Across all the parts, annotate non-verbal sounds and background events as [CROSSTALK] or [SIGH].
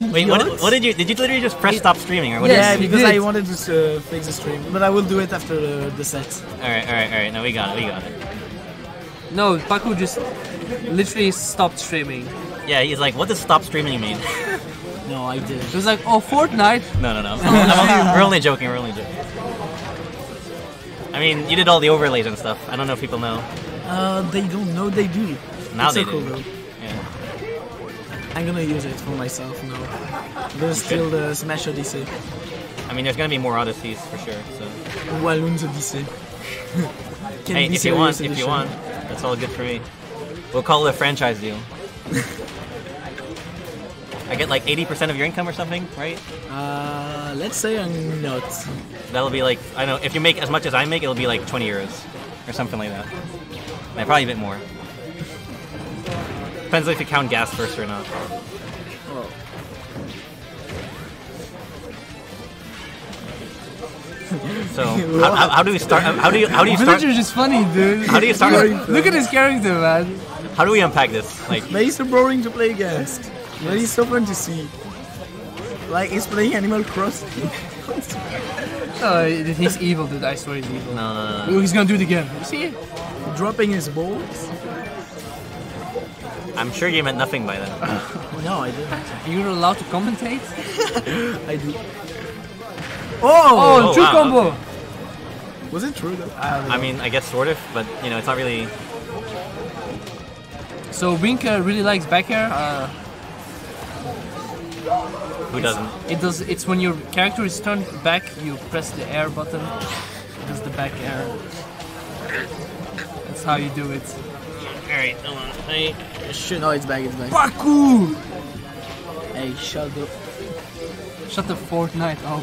Wait, what, what did you did you literally just press stop streaming or what? yeah, did you- because did. I wanted to uh, fix the stream, but I will do it after the, the set. All right, all right, all right. No, we got it. We got it. No, Paku just literally stopped streaming. Yeah, he's like, what does stop streaming mean? [LAUGHS] No, I did. It was like, oh, Fortnite. no, no, no. [LAUGHS] Only- we're only joking. We're only joking. I mean, you did all the overlays and stuff. I don't know if people know. Uh, they don't know they do. Now it's they so cool do. though. I'm gonna use it for myself now. I'm gonna steal the Smash Odyssey. I mean, there's gonna be more odysseys for sure. So, Walloons Odyssey. [LAUGHS] Hey, if you want, serious if you want, that's all good for me. We'll call it a franchise deal. [LAUGHS] I get like 80% of your income or something, right? Uh, let's say I'm not. That'll be like I don't know if you make as much as I make, it'll be like 20 euros or something like that. Yeah, probably a bit more. Depends if you count gas first or not. Oh. So [LAUGHS] how, how, how do we start? How do you how do you start? Villager's just funny, dude. How do you start? [LAUGHS] Look at his character, man. How do we unpack this? Like But he's so boring to play against. But he's so fun to see. Like he's playing Animal Crossing. [LAUGHS] Oh, he's evil, dude. I swear he's evil. no, no, no, no. He's gonna do it again. You see? dropping his balls. I'm sure you meant nothing by that. [LAUGHS] No, I didn't. You're allowed to commentate? [LAUGHS] I do. Oh, Oh, true wow, combo. Was it true though? I. I mean, I guess sort of, but you know, it's not really. So Wink uh, really likes back air. Uh, Who doesn't? it does. It's when your character is turned back, you press the air button. It does the back air. That's how you do it. All right, hold on. I, Shit, no, it's back, it's back. Paku! Hey, shut up. Shut the Fortnite up.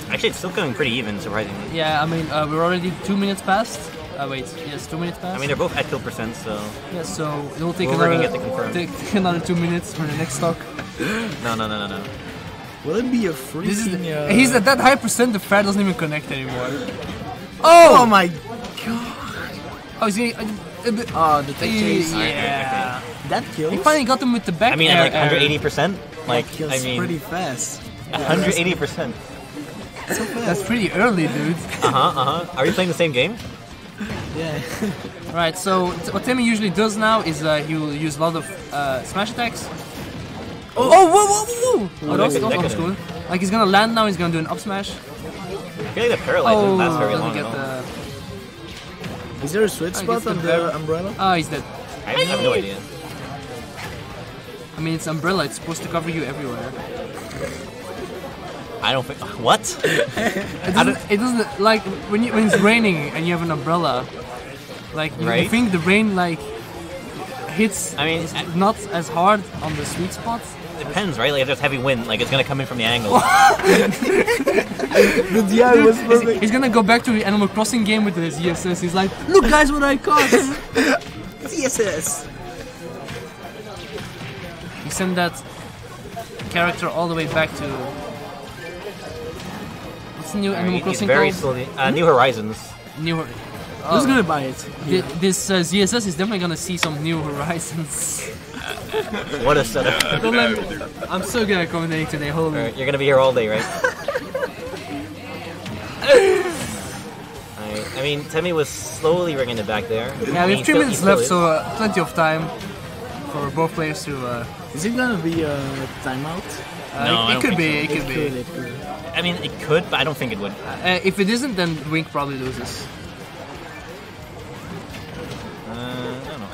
[LAUGHS] actually, it's still going pretty even, surprisingly. Yeah, I mean, uh, we're already two minutes past. Uh, wait, yes, two minutes past. I mean, they're both at kill percent, so yeah, so it will take We're another working to confirm. take, take [LAUGHS] another two minutes for the next stock. [GASPS] no, no, no, no, no. Will it be a free This is thing, uh, he's at that high percent. The fat doesn't even connect anymore. Oh Oh, my god! oh, is he? Uh, the- Oh, the tech chase. yeah. That kills. He finally got him with the back. I mean, air, at like 180 percent. Like, kills I mean, pretty fast. 180 percent. That's pretty early, dude. Uh huh. Uh huh. Are you playing the same game? [LAUGHS] Yeah. [LAUGHS] Right. So t- what Timmy usually does now is uh, he will use a lot of uh, smash attacks. Oh, oh whoa, whoa, whoa! Oh, that's, that could- that's, that that's cool. Like he's gonna land now. He's gonna do an up smash. I feel like the paralyze doesn't Oh, last very doesn't long get the. Is there a sweet I spot guess the on the barrel- umbrella? Ah, he's dead. I have no idea. I mean, it's umbrella. It's supposed to cover you everywhere. I don't think. What? [LAUGHS] It doesn't, it doesn't like when you, when it's raining and you have an umbrella. Like you, you think the rain like hits. I mean, it's not as hard on the sweet spots. Depends, right? Like if there's heavy wind, like it's gonna come in from the angle. [LAUGHS] The DI was He's, perfect. he's gonna go back to the Animal Crossing game with his ESS. He's like, look guys, what I caught. ZSS. he sent that character all the way back to. What's the new Animal He's Crossing very called? slowly. Uh, New Horizons. New. Who's Oh, gonna buy it? thi- this uh, ZSS is definitely gonna see some new horizons. [LAUGHS] What a setup! Don't let I'm so good at commentating today. Holy. Alright, you're gonna be here all day, right? Alright, I mean, Temi was slowly ringing it back there. Yeah, we have three still- minutes left, is. so uh, plenty of time for both players to. Uh, Is it gonna be a timeout? uh, No, it, I it don't could be. think It could be. it could. I mean, it could, but I don't think it would. Uh, if it isn't, then Wink probably loses.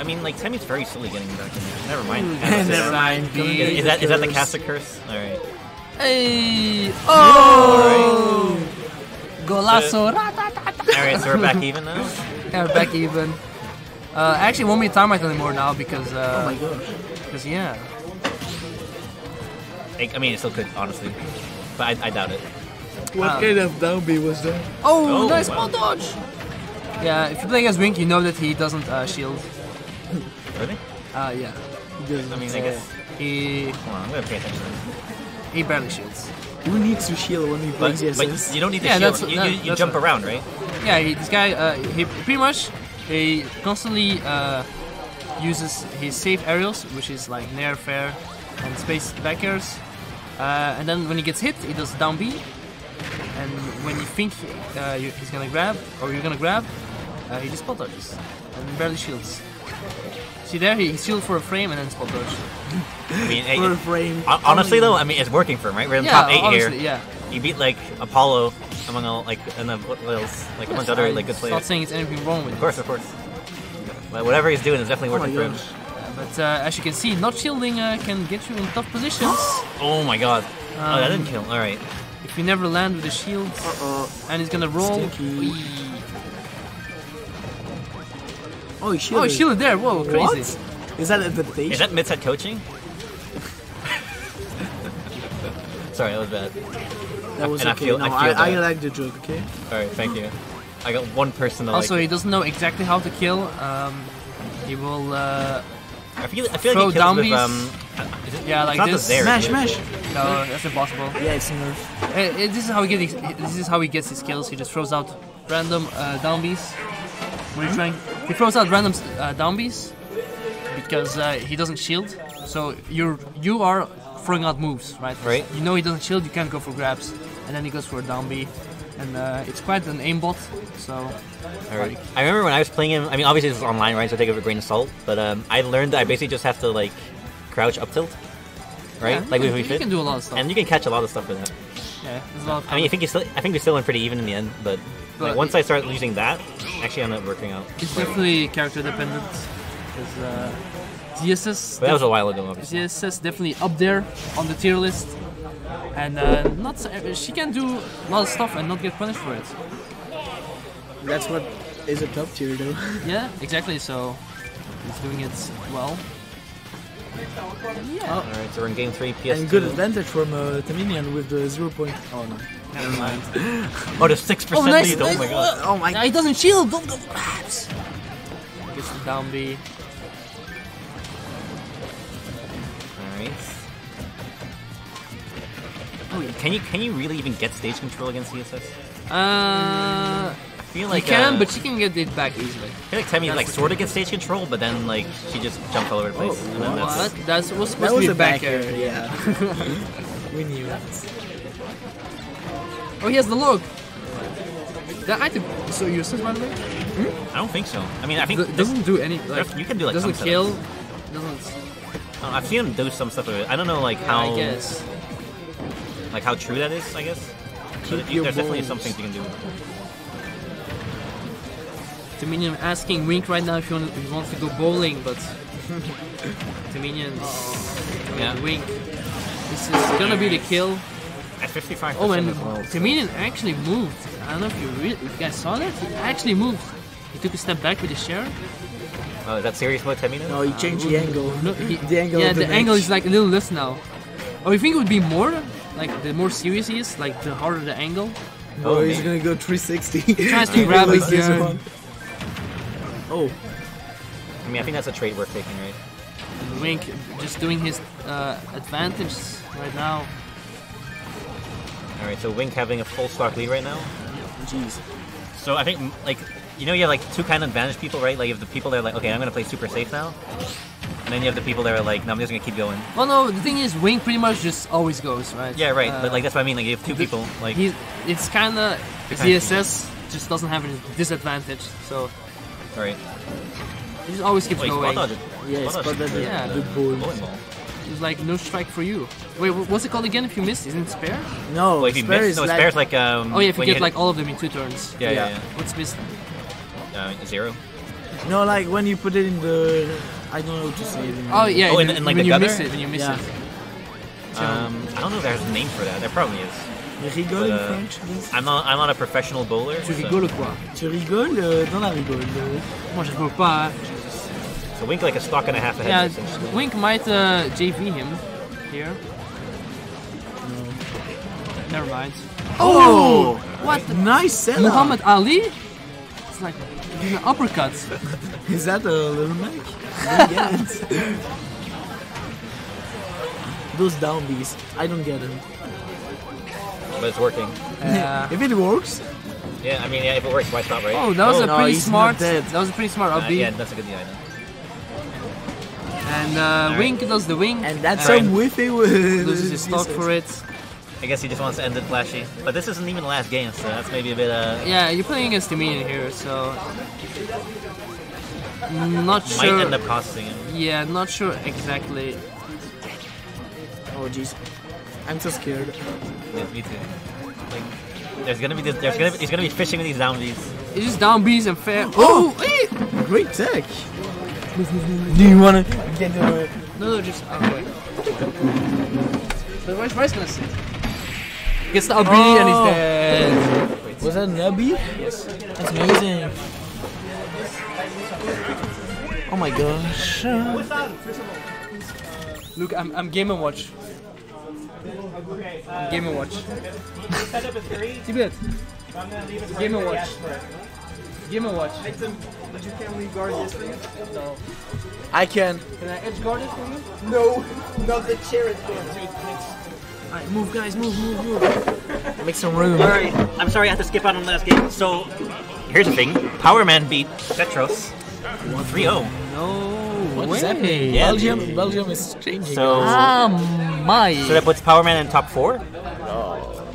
I don't know. I mean, like Temi's very silly getting back in there. Never mind. [LAUGHS] Never mind. Is, is that is that the caster curse? All right. Hey! Oh! Golazo! All right, so we're back [LAUGHS] even now. Yeah, we're back even. Uh, actually won't be time anymore now because, Uh, Oh my gosh. because yeah. I, I mean, it still could, honestly, but I, I doubt it. What Um, kind of down B was that? Oh, Oh, nice wow. ball dodge! Yeah, if you're playing as Wink, you know that he doesn't uh, shield. Really? Uh, yeah. I mean, I guess. He Hold on, I'm gonna pay attention. he barely shields. Who needs to shield when he But, plays but ZSS? you don't need to Yeah, shield. that's- you, that- you, you that's jump what- around, right? Yeah, he, this guy, uh, he pretty much he constantly uh, uses his safe aerials, which is like Nair, Fair, and Space back airs, Uh, and then when he gets hit, he does down B. And when you think uh, he's gonna grab, or you're gonna grab, uh, he just spot dodges. And barely shields. See there, he shield for a frame and then spot dodge. I mean, hey, For a frame. hon- honestly though, I mean, it's working for him, right? We're in the yeah, top eight here. yeah. He beat like Apollo among all like and then what else? Like a bunch of other like good I'm not players. saying it's anything wrong with Of course, of course. But whatever he's doing is definitely Oh working for him. But uh, as you can see, not shielding uh, can get you in tough positions. Oh my god. oh, that didn't Um, kill. All right. if you never land with the shield, Uh-oh. and he's gonna roll. Sticky. Whee. Oh, he Oh, shielded. he shielded there. Whoa, crazy. What? Is that advantage? Is that mid-set coaching? [LAUGHS] Sorry, that was bad. that was and I feel- no, I I, feel I, that. like the joke, okay? All right, thank you. I got one person to Also, like. he doesn't know exactly how to kill. Um, he will. Uh, I feel, I feel throw like he kills with um. is it- Yeah, like this. Zeri, Smash, is smash! no, that's impossible. Yeah, it's a nerf. Uh, uh, this is how he gets. This is how he gets his kills. He just throws out random uh, downbeats. When he's trying, he throws out random uh, because uh, he doesn't shield. So you're you are throwing out moves, right? Right. You know he doesn't shield. You can't go for grabs, and then he goes for a downbeat, and uh, it's quite an aimbot. So right. I remember when I was playing him. I mean, obviously this is online, right? So take it with a grain of salt. But um, I learned that I basically just have to like crouch up tilt, right? yeah, like with can, Wii you can do a lot of stuff. and you can catch a lot of stuff with that. yeah, there's a lot. Of I mean, I think you still, I think we still went pretty even in the end. But, But like, once I start using that, actually I'm not working out. it's definitely character dependent. Because uh, ZSS, But that was a while ago, obviously. ZSS definitely up there on the tier list, and uh, not uh, she can do a lot of stuff and not get punished for it. That's what is a top tier, though. [LAUGHS] Yeah, exactly. So he's doing it well. Yeah. All right, so we're in game three. PS2. and good advantage from uh, Teminian with the 0. Point. Oh no. Never mind. [LAUGHS] Oh, the six percent Oh, nice, lead. nice. Oh my god. Oh my Nah, he doesn't shield. Don't go. Gets the down B. All right. Oh, can you can you really even get stage control against ZSS? Uh, I feel you like can, uh, but she can get it back easily. I feel like Temmie That's like the- sort of gets stage control, but then like she just jumps all over the place. Oh, and then that's, What? That was supposed That to was be a back back air, air. yeah. [LAUGHS] we knew that. Oh, he has the log. That item is so useless, by the way. I don't think so. I mean, I think It doesn't do any. Like, you can do like doesn't some kill. setups. Doesn't. Uh, I've seen him do some stuff with it. I don't know like how I guess. like how true that is. I guess. But Keep you- your there's definitely balls. some things you can do. Teminian asking Wink right now if he, want, if he wants to go bowling, but [LAUGHS] Teminian, Yeah. Wink. This is gonna be the kill. At 55. Oh, and as well. Teminian actually moved. I don't know if you, re- if you guys saw that. He actually moved. He took a step back with his share. Oh, is that serious mode Temmie now? No, he changed the angle. No, he, [LAUGHS] the angle. yeah, the, the, angle is like a little less now. Oh, you think it would be more? Like the more serious he is, like the harder the angle. Oh, Oh, he's man. gonna go 360. tries to [LAUGHS] grab Like this again. one. Oh, I mean, I think that's a trait worth taking, right? Wink just doing his uh, advantage right now. All right, so Wink having a full stock lead right now. jeez. So I think like you know you have like two kind of advantage people, right? Like you have the people that are like, okay, I'm gonna play super safe now, and then you have the people that are like, no, I'm just gonna keep going. Well, no, the thing is, Wink pretty much just always goes, right? Yeah, right. Uh, but like that's what I mean. Like you have two people. Like He's, it's kind of Kind of ZSS just doesn't have any disadvantage, so all right. he just always keeps Wait, going. Yes, but then the, Yeah. the Bowling ball. It's like no strike for you. Wait, what's it called again? If you miss, isn't it spare? No, Well, if you spare miss, is no, like, spare's like um. Oh yeah, if you get hit- like all of them in two turns. Yeah, yeah, Yeah. What's missed? Uh, zero. No, like when you put it in the. I don't know how to say it. Oh yeah, Oh, when, in- in, like, when the you miss it, when you miss Yeah. it. Um, I don't know if there's a name for that. There probably is. You rigole in Uh, French this? I'm not. I'm not a professional bowler. Tu so- rigoles quoi Tu rigoles euh, dans la rigole. euh. Moi je rigole pas. hein. So Wink like a stock and a half ahead. Yeah, essentially. Wink might uh, JV him here. Never mind. Oh! What? Nice setup! Muhammad Ali? It's like an uppercut. [LAUGHS] Is that a little Mac? I don't get it. Those down B's, I don't get them. but it's working. Uh, If it works, Yeah, I mean, yeah, if it works, why stop, right? oh, that was a no, pretty smart. That was a pretty smart Uh, yeah, that's a good idea. And uh, Wink does the wing. And that's Alright. some whiffy with loses his [LAUGHS] stock for it. I guess he just wants to end it flashy. But this isn't even the last game, so that's maybe a bit uh Yeah, you're playing against Teminian here, so not might sure. end up costing him. Yeah, not sure exactly. Oh jeez. I'm so scared. Yeah, me too. Like, there's gonna be this, there's gonna be, he's gonna be fishing with these zombies. It's just down B's and fair. Oh! Oh, eh! Great tech. Do you wanna get the No, no, just oh, wait. But where's Bryce gonna sit? Gets the B and he's Oh. dead. Was that Nubby? Yes. That's amazing. Oh my gosh. Look, I'm, I'm Game and Watch. I'm Game and Watch. Tibet. Game and Watch. Game and Watch. No. I can. Can I edge guard it for you? No, not the chair Alright, move guys, move, move, move. [LAUGHS] Make some room. Alright, I'm sorry I had to skip out on the last game. So, here's the thing Power Man beat Petros 3 0. No What way. is happening? Yeah, Belgium, dude. Belgium is changing. So, Ah, my. so that puts Power Man in top 4.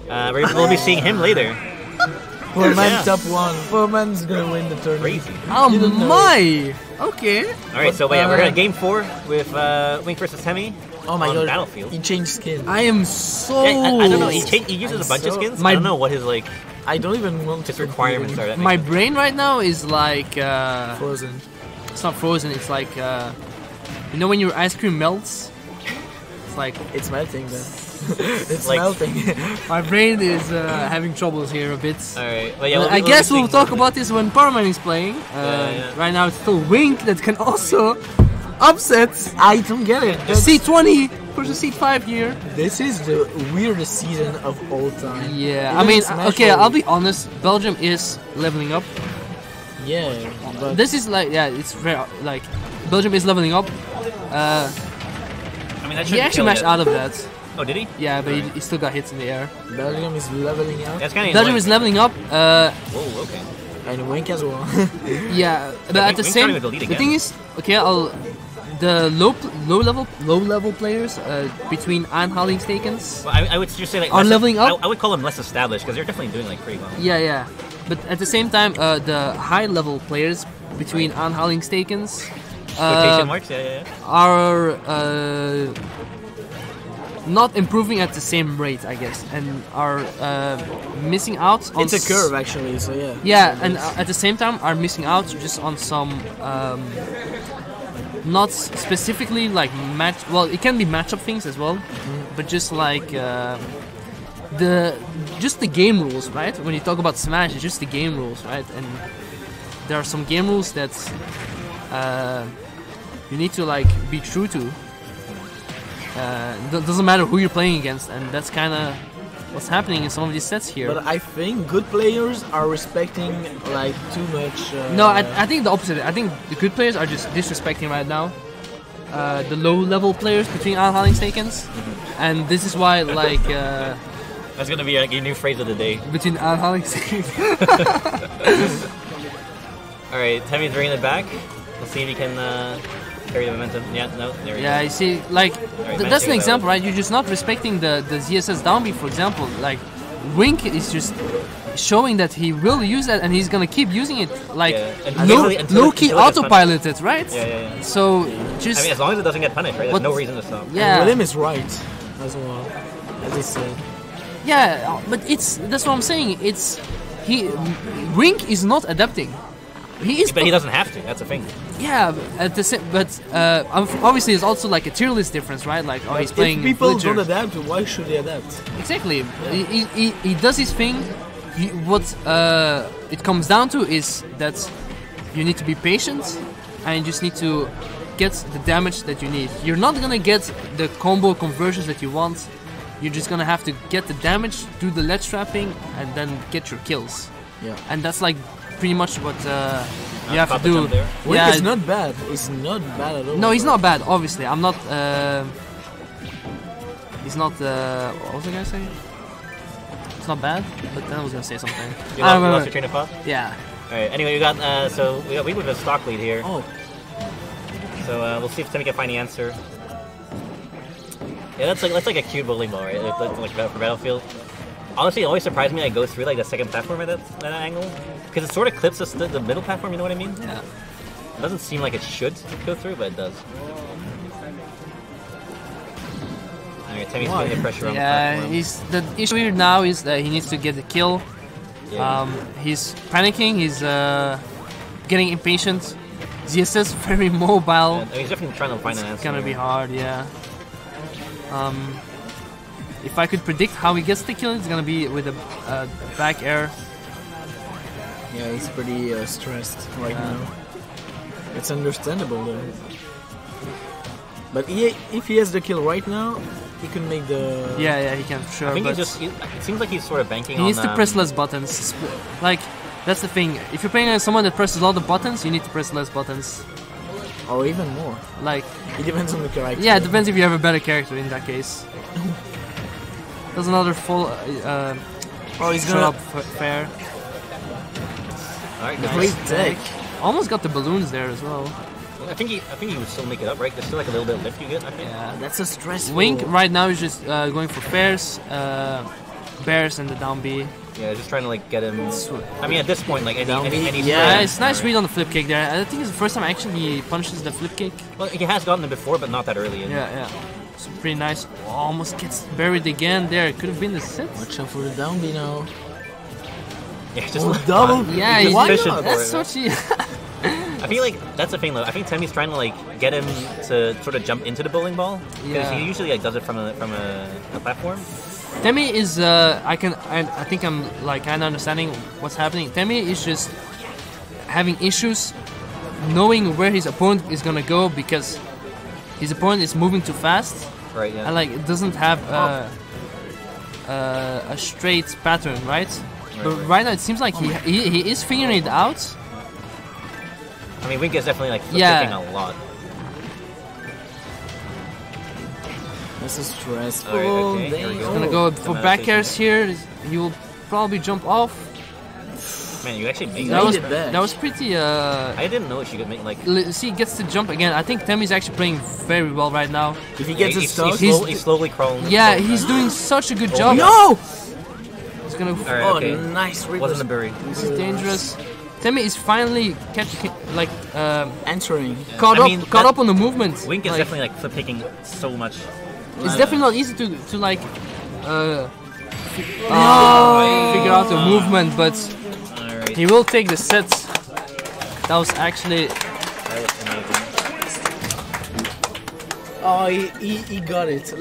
Uh, we'll be seeing him later. Poor man yeah. top one. Poor man's gonna win the tournament. Crazy. Oh You don't know. my. Okay. Alright, so wait, uh, we're gonna game 4 with uh, Wink versus Hemi Oh my on god. Battlefield. He changed skin. I am so. Yeah, I, I don't know, he, cha- he uses I'm a bunch of skins. My- I don't know what his like I don't even want his requirements are. That My sense. brain right now is like. Uh, Frozen. it's not frozen. It's like. Uh, you know when your ice cream melts? It's like It's melting then. [LAUGHS] it's Like- melting. [LAUGHS] my brain is uh, having troubles here a bit. Alright, but yeah, we'll, I guess we'll talk about this when Parman is playing. Uh, Yeah, yeah. Right now it's still Wink that can also [LAUGHS] upset I don't get it. the C20 versus C5 here. This is the weirdest season of all time. Yeah, Even I mean, okay, I'll be honest. Belgium is leveling up. Yeah, but This is like, yeah, it's very like Belgium is leveling up. Uh, I mean, that he should actually mashed out of that. Oh, did he? Yeah, but he, he still got hits in the air. Belgium is leveling out. That's kind of Belgium is leveling up. Uh, Whoa, okay. And Wink as well. [LAUGHS] yeah, but Yeah, at the Wink- Wink same, starting the the again. thing is, okay, I'll the low low level low level players uh, between Anhaling Stakens. Well, I, I would just say like Are leveling up? I, I would call them less established because they're definitely doing like pretty well. Yeah, yeah. But at the same time, uh, the high level players between Anhaling Stakens Quotation uh, marks, yeah, yeah, yeah. are uh, not improving at the same rate, I guess, and are uh, missing out on it's a curve actually, so yeah. Yeah, and uh, at the same time are missing out just on some um, not specifically like match. Well, it can be matchup things as well, but just like uh, the just the game rules, right? When you talk about Smash, it's just the game rules, right? And there are some game rules that uh, you need to like be true to. Uh, it doesn't matter who you're playing against, and that's kind of what's happening in some of these sets here. But I think good players are respecting like too much. Uh, No, I, I think the opposite. I think the good players are just disrespecting right now. Uh, the low level players between Anhaling Stakens. And this is why, like, uh, That's gonna be like your new phrase of the day. between Anhaling Stakens. [LAUGHS] All right, Temmy's bringing it back. Let's see if he can uh, carry the momentum. Yeah, no, there we yeah, go. you see, like, Alright, th- that's an example, right? You're just not respecting the, the ZSS down B, for example. Like, Wink is just showing that he will use that and he's gonna keep using it. Like, Yeah, low, until- until low it- key until it autopiloted, right? Yeah, yeah, yeah. So, just. I mean, as long as it doesn't get punished, right? There's no reason to stop. yeah. William is right as well. As he said. Yeah, uh, but it's that's what I'm saying. It's he Wink is not adapting. He is, But he doesn't have to. That's a thing. yeah. At the same, but uh, obviously, it's also like a tier list difference, right? Like, oh, he's playing if people Villager. don't adapt, why should they adapt? Exactly. He, he, he, he does his thing. You, what uh, it comes down to is that you need to be patient and you just need to get the damage that you need. You're not gonna get the combo conversions that you want. You're just gonna have to get the damage, do the ledge trapping, and then get your kills. Yeah. And that's like pretty much what uh, you Uh, have to do. there. Wink Yeah. is not bad. It's not bad at all. No, he's not bad. Obviously, I'm not. Uh, he's not. Uh, what was I gonna say? It's not bad, but then I was gonna say something. You I lost, you lost your train of thought. Yeah. All right. Anyway, we got uh, so we got we with a stock lead here. Oh, So uh, we'll see if Timmy can find the answer. Yeah, that's like that's like a cute bowling ball, right? Like, like, like for Battlefield. Honestly, it always surprised me. I go through like the second platform at that, at that angle because it sort of clips the, the middle platform. You know what I mean? Yeah. It doesn't seem like it should go through, but it does. Alright, putting the pressure on the Yeah, platform. he's the issue here now is that he needs to get the kill. Yeah. Um, he's panicking. He's uh, getting impatient. ZSS is very [LAUGHS] mobile. And he's definitely trying to find It's an answer. It's gonna be hard, yeah. Um, if I could predict how he gets the kill, it's gonna be with a uh, back air. Yeah, he's pretty uh, stressed right Yeah. now. It's understandable though. But he, if he has the kill right now, he can make the. Yeah, yeah, he can sure. I think he's just. He, it seems like he's sort of banking he on. needs to um, press less buttons. Like that's the thing. If you're playing against someone that presses all the buttons, you need to press less buttons. Or even more. Like It depends on the character. yeah, it depends if you have a better character in that case. [LAUGHS] There's another full. Uh, uh, Oh, he's gonna. fair. Alright, Nice. nice. Great tech. Almost got the balloons there as well. I think he. I think he would still make it up, right? There's still like a little bit of lift you get. I think. Yeah. That's a stressful. Wink right now is just uh, going for bears, uh, bears, and the down B. Yeah, just trying to like get him. I mean, at this point, like any any, any yeah. Yeah, it's nice read on the flip kick there. I think it's the first time actually he punches the flip kick. Well, he has gotten it before, but not that early. In. Yeah, yeah. It's pretty nice. Almost gets buried again there. Could have been the sit. Watch out for the down B now. Yeah, just Oh, like- double. Yeah, He's he's just fishing That's it, what she. I feel like that's the thing though. I think Timmy's trying to like get him to sort of jump into the bowling ball because Yeah. he usually like does it from a from a, a platform. Temi is. Uh, I can. I, I think I'm like kind of understanding what's happening. Temi is just having issues knowing where his opponent is gonna go because his opponent is moving too fast. Right. Yeah. and like it doesn't have uh, uh, a straight pattern, right? But right. right now it seems like he, he he is figuring it out. I mean, Wink is definitely like flip Yeah. a lot. This is stressful. Alright, okay, here we Dang. go. Gonna go Oh, for back airs here. He will probably jump off. Man, you actually made That that. was it that was pretty. Uh, I didn't know she could make like. li- see, gets to jump again. I think Temi's actually playing very well right now. If he gets he's, it stuck. he's, He's- slowly, he's slowly crawling. Yeah, he's doing such a good job. no! He's gonna. Alright, Oh, okay. nice. Reverse. Wasn't a bury. This is dangerous. Temi is finally catching, like, um, Entering. caught I up, mean, caught up on the movement. Wink is like, definitely like flip kicking so much. It's definitely not easy to to like uh, uh, figure out the movement, but Alright, he will take the sets. That was actually that was amazing. Oh, he, he, he got it.